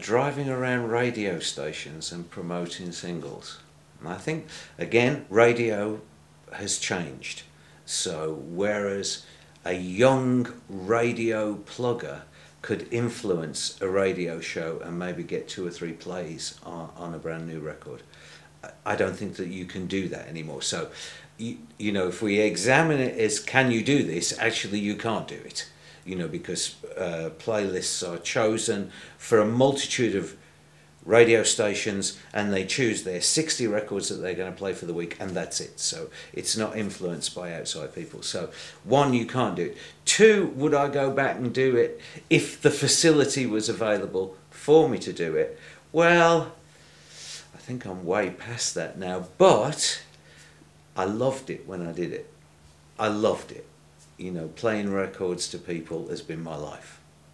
driving around radio stations and promoting singles. And I think, again, radio has changed. So, whereas a young radio plugger could influence a radio show and maybe get two or three plays on, on a brand new record, I don't think that you can do that anymore. So, you, you know, if we examine it as can you do this, actually you can't do it. You know, because uh, playlists are chosen for a multitude of radio stations and they choose their 60 records that they're going to play for the week and that's it. So it's not influenced by outside people. So one you can't do it. Two would i go back and do it if the facility was available for me to do it? Well i think i'm way past that now but i loved it when i did it. I loved it you know playing records to people has been my life